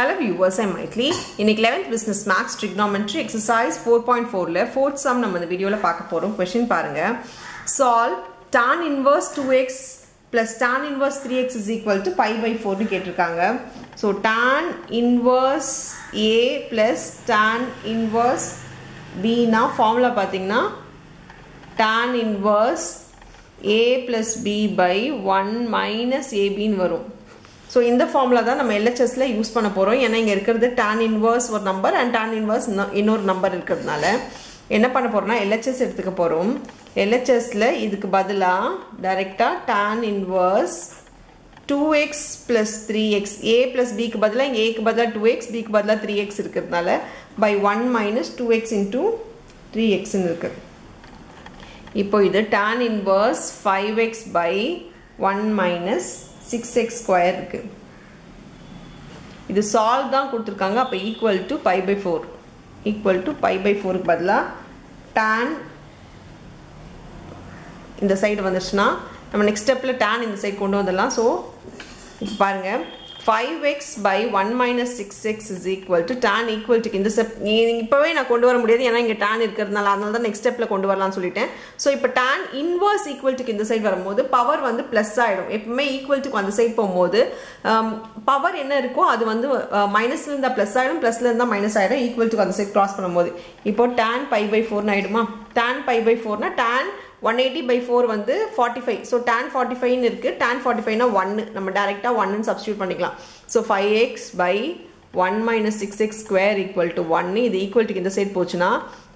Hello viewers ஐ மைட்லி இன்னைக்கு eleventh business maths trigonometry exercise four point ஃபோரில் ஃபோர்த் சம் நம்ம இந்த வீடியோவில் பார்க்க போகிறோம் கொஷின் பாருங்க. Solve tan inverse two x plus tan inverse three x is equal to five by ஃபோர்னு கேட்டிருக்காங்க. So tan inverse A plus tan inverse Bina formula பார்த்தீங்கன்னா tan inverse A plus B by one minus ஏபின்னு வரும். So இந்த formula தான் நம்ம எல்ஹெச்எஸில் use பண்ண போகிறோம் ஏன்னா இங்கே இருக்கிறது டான் இன்வர்ஸ் ஒரு நம்பர் அண்ட் டான் இன்வர்ஸ் இன்னொரு நம்பர் இருக்கிறதுனால என்ன பண்ண போகிறோம்னா எல்ஹெச்எஸ் எடுத்துக்க போகிறோம் எல்ஹெச்எஸில் இதுக்கு பதிலாக டைரெக்டாக tan inverse two x plus three x A plus பிக்கு பதிலாக இங்கே ஏக்கு பதிலாக டூ எக்ஸ் பிக்கு பதிலாக த்ரீ எக்ஸ் இருக்கிறதுனால by one minus two x into three எக்ஸ்ன்னு இருக்குது இப்போ இது tan inverse five x by one minus six x square இருக்கு. இது சால்வ் தான் கொடுத்துருக்காங்க. அப்போ equal to pi by four equal to pi by ஃபோருக்கு பதிலாக டேன் இந்த சைடு வந்துச்சுன்னா நம்ம நெக்ஸ்ட் ஸ்டெப்பில் டேன் இந்த சைடு கொண்டு வந்துடலாம் ஸோ இப்போ பாருங்கள் five x by one minus six x is equal to tan equal to இந்த ஸ்டெப் இப்போவே நான் கொண்டு வர முடியாது ஏன்னா இங்கே டேன் இருக்கிறதுனால அதனால தான் நெக்ஸ்ட் ஸ்டெப்பில் கொண்டு வரலாம்னு சொல்லிட்டேன். ஸோ இப்போ டேன் இன்வர்ஸ் ஈக்குவல் டுக்கு இந்த சைடு வரும்போது பவர் வந்து ப்ளஸ் ஆகிடும் எப்பவுமே ஈக்குவல் டுக்கு அந்த சைடு போகும்போது um, பவர் என்ன இருக்கோ அது வந்து uh, மைனஸ்ல இருந்தால் ப்ளஸ் ஆகிடும் ப்ளஸ்ல இருந்தால் மைனஸ் ஆகிடும் ஈக்குவல் டுக்கு அந்த சைடு கிராஸ் பண்ணும்போது. இப்போ டேன் பை பை ஃபோர்னு ஆகிடுமா டேன் பை பை ஃபோர்னா tan one eighty by four வந்து forty five so tan forty ஃபைவ்னு இருக்குது டேன் ஃபார்ட்டி ஃபைவ்னா ஒன்று நம்ம டேரெக்டாக ஒன்னு சப்ஸ்டியூட் பண்ணிக்கலாம். So five x by one minus six x square equal to ஒன்னு இது ஈக்குவல்ட்டுக்கு இந்த சைடு போச்சுன்னா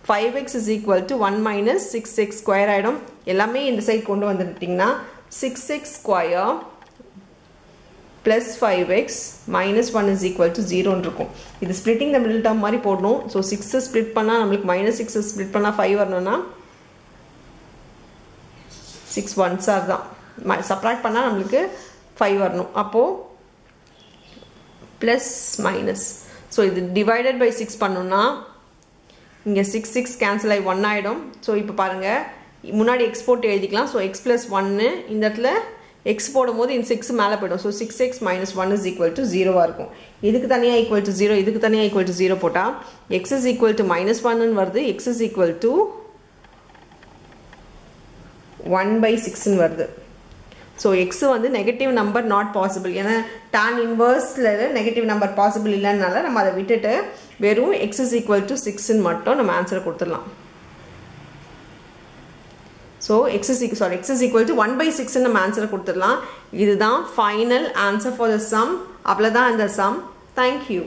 five x is equal to one minus six x square ஆகிடும் எல்லாமே இந்த சைடு கொண்டு வந்துட்டிங்கன்னா six x square plus five x minus one is equal to ஜீரோன்னு இருக்கும். இது ஸ்ப்ளிட்டிங் த மிடில் டேர்ம் மாதிரி போடணும். ஸோ சிக்ஸை ஸ்ப்ளிட் பண்ணால் நம்மளுக்கு மைனஸ் சிக்ஸை ஸ்ப்ளிட் பண்ணால் ஃபைவ் வரணும்னா சிக்ஸ் ஒன்ஸ் ஆர் தான் சப்ராக்ட் பண்ணால் நம்மளுக்கு ஃபைவ் வரணும். அப்போது ப்ளஸ் மைனஸ் ஸோ இது டிவைடட் பை சிக்ஸ் பண்ணோன்னா இங்கே சிக்ஸ் சிக்ஸ் கேன்சல் ஆகி ஒன் ஆகிடும் ஸோ இப்போ பாருங்கள் முன்னாடி எக்ஸ்போர்ட் எழுதிக்கலாம். ஸோ எக்ஸ் ப்ளஸ் ஒன்று இந்த இடத்துல எக்ஸ் போடும்போது இந்த சிக்ஸ் மேலே போய்டும். So six X minus one is equal to ஜீரோவாக இருக்கும். இதுக்கு தனியாக ஈக்குவல் டு ஜீரோ இதுக்கு தனியாக ஈக்குவல் டு ஜீரோ போட்டால் X is equal to minus ஒன்னு வருது. X is equal to one by சிக்ஸ்ன்னு வருது. ஸோ எக்ஸ் வந்து நெகட்டிவ் நம்பர் நாட் பாசிபிள் ஏன்னா டான் இன்வர்ஸில் நெகட்டிவ் நம்பர் பாசிபிள் இல்லைனால நம்ம அதை விட்டுட்டு வெறும் எக்ஸ் இஸ் ஈக்குவல் டு சிக்ஸ்ன்னு மட்டும் நம்ம ஆன்சரை கொடுத்துடலாம். So x is sorry X is equal to one by சிக்ஸ்ன்னு நம்ம ஆன்சரை கொடுத்துடலாம். இதுதான் final answer for the sum அவ்வளோதான் இந்த சம் தேங்க்யூ